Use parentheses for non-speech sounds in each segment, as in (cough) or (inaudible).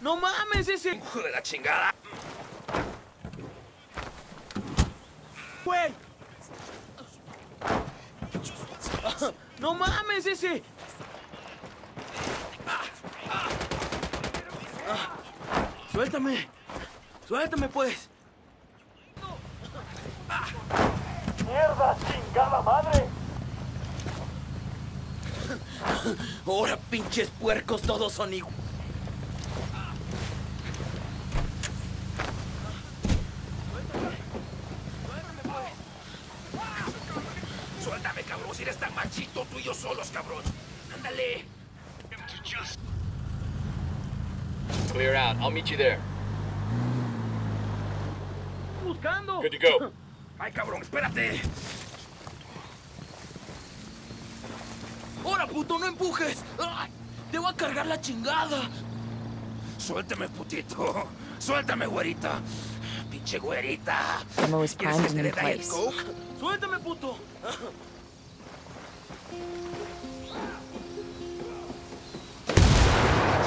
¡No mames ese! ¡Hijo de la chingada! ¡Güey! ¡No mames ese! ¡Suéltame! ¡Suéltame, pues! ¡Mierda, chingada madre! ¡Ahora, pinches puercos, todos son igual! ¡Suéltame, cabrón! Si eres tan machito, tú y yo solos, cabrón. ¡Ándale! Clear out. I'll meet you there. ¡Buscando! Good to go. ¡Ay, cabrón, espérate! ¡Ahora, puto, no empujes! ¡Ay! ¡Te voy a cargar la chingada! ¡Suéltame, putito! ¡Suéltame, güerita! ¡Pinche güerita! Is ¿Quieres primed que te and in place. Coke? ¡Suéltame, puto!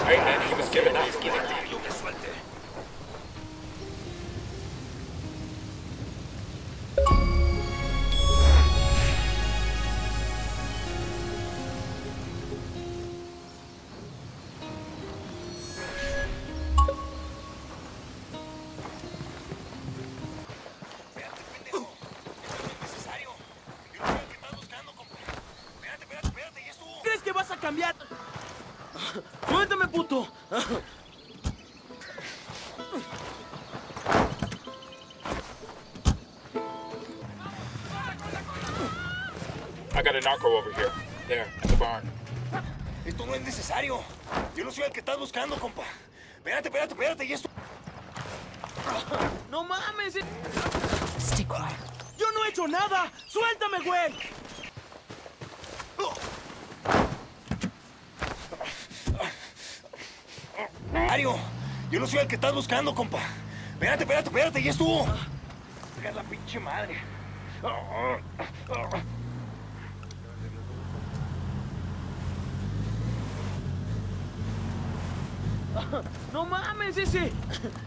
Hey, man, he was. Espérate, cambiar? ¡Suéltame, puto! I got a narco over here. There, at the barn. Esto no es necesario. Yo no soy el que estás buscando, compa. Espérate, espérate, espérate, ya estuvo. ¡No mames! eh. Quiet. ¡Yo no he hecho nada! ¡Suéltame, güey! Mario, yo no soy el que estás buscando, compa. Espérate, espérate, espérate, ya estuvo. Es la pinche madre. ¡No mames ese!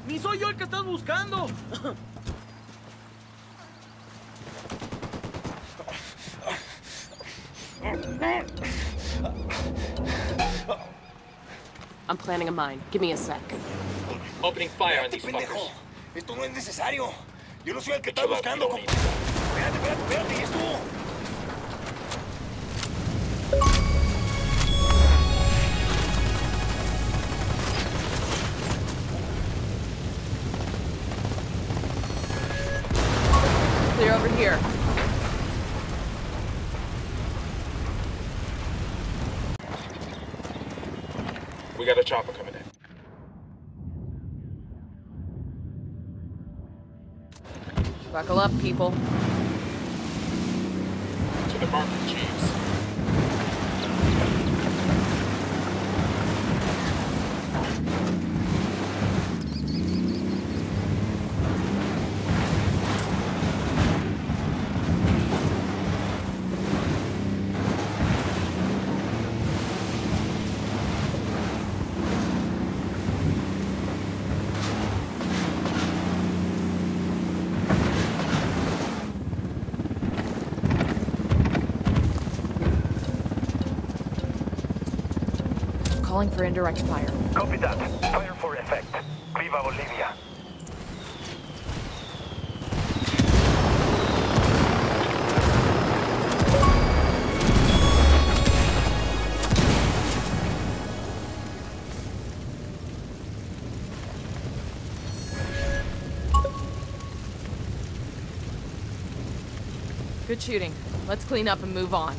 ¡Ni soy yo el que estás buscando! (laughs) I'm planning a mine. Give me a sec. Opening fire on these fuckers. Esto no es necesario. Yo no soy el que estás Chill out, buscando, you don't compa. Espérate, espérate, espérate, ya estuvo. Clear over here. We got a chopper coming in. Buckle up, people. To the market, Jeeves. Calling for indirect fire. Copy that. Fire for effect. Viva Bolivia. Good shooting. Let's clean up and move on.